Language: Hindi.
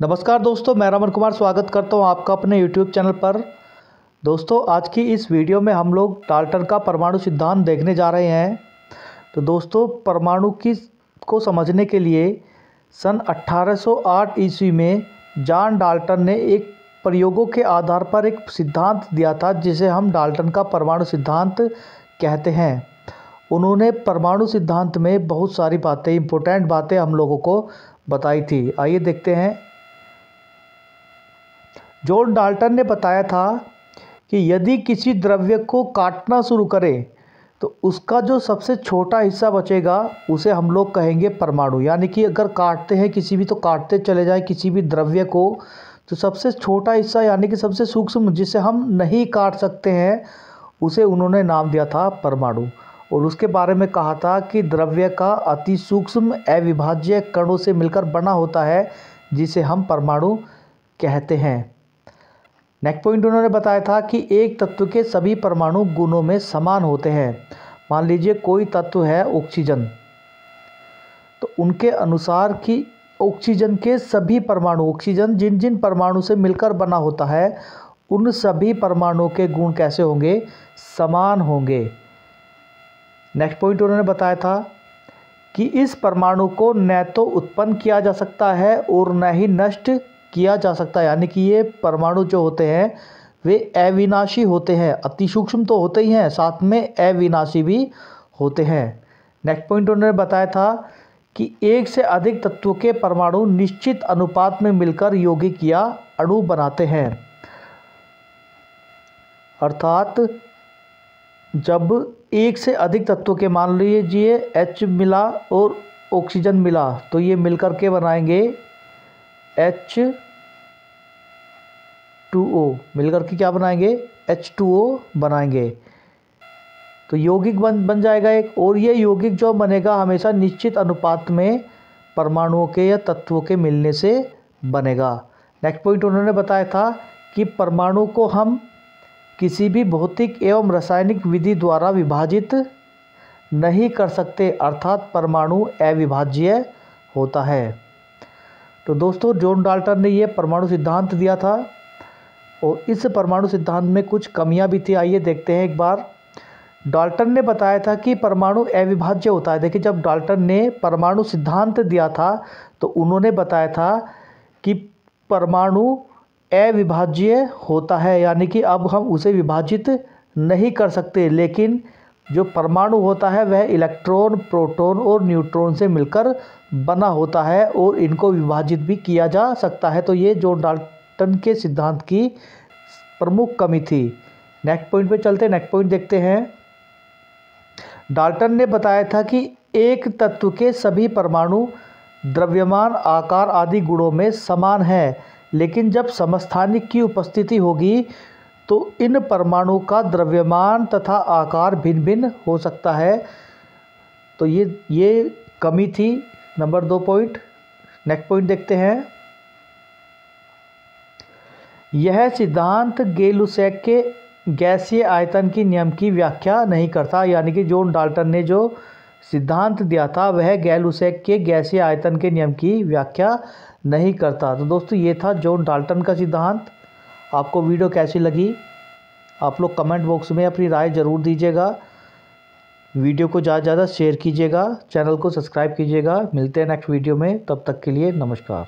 नमस्कार दोस्तों, मैं रमन कुमार स्वागत करता हूँ आपका अपने यूट्यूब चैनल पर। दोस्तों, आज की इस वीडियो में हम लोग डाल्टन का परमाणु सिद्धांत देखने जा रहे हैं। तो दोस्तों, परमाणु की को समझने के लिए सन 1808 ईस्वी में जॉन डाल्टन ने एक प्रयोगों के आधार पर एक सिद्धांत दिया था, जिसे हम डाल्टन का परमाणु सिद्धांत कहते हैं। उन्होंने परमाणु सिद्धांत में बहुत सारी बातें इम्पोर्टेंट बातें हम लोगों को बताई थी। आइए देखते हैं। जॉन डाल्टन ने बताया था कि यदि किसी द्रव्य को काटना शुरू करें तो उसका जो सबसे छोटा हिस्सा बचेगा, उसे हम लोग कहेंगे परमाणु। यानी कि अगर काटते हैं किसी भी तो काटते चले जाए किसी भी द्रव्य को तो सबसे छोटा हिस्सा यानी कि सबसे सूक्ष्म जिसे हम नहीं काट सकते हैं, उसे उन्होंने नाम दिया था परमाणु। और उसके बारे में कहा था कि द्रव्य का अति सूक्ष्म अविभाज्य कणों से मिलकर बना होता है, जिसे हम परमाणु कहते हैं। नेक्स्ट पॉइंट उन्होंने बताया था कि एक तत्व के सभी परमाणु गुणों में समान होते हैं। मान लीजिए कोई तत्व है ऑक्सीजन। तो उनके अनुसार कि ऑक्सीजन के सभी परमाणु, ऑक्सीजन जिन जिन परमाणु से मिलकर बना होता है, उन सभी परमाणुओं के गुण कैसे होंगे? समान होंगे। नेक्स्ट पॉइंट उन्होंने बताया था कि इस परमाणु को न तो उत्पन्न किया जा सकता है और न ही नष्ट किया जा सकता है। यानी कि ये परमाणु जो होते हैं, वे अविनाशी होते हैं। अति सूक्ष्म तो होते ही हैं, साथ में अविनाशी भी होते हैं। नेक्स्ट पॉइंट उन्होंने बताया था कि एक से अधिक तत्वों के परमाणु निश्चित अनुपात में मिलकर यौगिक या अणु बनाते हैं। अर्थात, जब एक से अधिक तत्वों के, मान लीजिए एच मिला और ऑक्सीजन मिला तो ये मिलकर के बनाएँगे एच टू ओ मिलकर के क्या बनाएँगे? एच टू ओ बनाएँगे। तो यौगिक बन बन जाएगा एक, और ये यौगिक जो बनेगा हमेशा निश्चित अनुपात में परमाणुओं के या तत्वों के मिलने से बनेगा। नेक्स्ट पॉइंट उन्होंने बताया था कि परमाणु को हम किसी भी भौतिक एवं रासायनिक विधि द्वारा विभाजित नहीं कर सकते, अर्थात परमाणु अविभाज्य होता है। तो दोस्तों, जॉन डाल्टन ने यह परमाणु सिद्धांत दिया था और इस परमाणु सिद्धांत में कुछ कमियाँ भी थी। आइए देखते हैं एक बार। डाल्टन ने बताया था कि परमाणु अविभाज्य होता है। देखिए, जब डाल्टन ने परमाणु सिद्धांत दिया था तो उन्होंने बताया था कि परमाणु अविभाज्य होता है, यानी कि अब हम उसे विभाजित नहीं कर सकते, लेकिन जो परमाणु होता है, वह इलेक्ट्रॉन, प्रोटॉन और न्यूट्रॉन से मिलकर बना होता है और इनको विभाजित भी किया जा सकता है। तो ये जो डाल्टन के सिद्धांत की प्रमुख कमी थी। नेक्स्ट पॉइंट पे चलते नेक्स्ट पॉइंट देखते हैं। डाल्टन ने बताया था कि एक तत्व के सभी परमाणु द्रव्यमान, आकार आदि गुणों में समान है, लेकिन जब समस्थानिक की उपस्थिति होगी तो इन परमाणु का द्रव्यमान तथा आकार भिन्न भिन्न हो सकता है। तो ये ये कमी थी नंबर दो पॉइंट। नेक्स्ट पॉइंट देखते हैं। यह सिद्धांत गेलुसैक के गैसीय आयतन की नियम की व्याख्या नहीं करता, यानी कि जोन डाल्टन ने जो सिद्धांत दिया था, वह गैलुसैक के गैसीय आयतन के नियम की व्याख्या नहीं करता। तो दोस्तों, ये था जोन डाल्टन का सिद्धांत। आपको वीडियो कैसी लगी, आप लोग कमेंट बॉक्स में अपनी राय ज़रूर दीजिएगा। वीडियो को ज़्यादा से ज़्यादा शेयर कीजिएगा चैनल को सब्सक्राइब कीजिएगा। मिलते हैं नेक्स्ट वीडियो में, तब तक के लिए नमस्कार।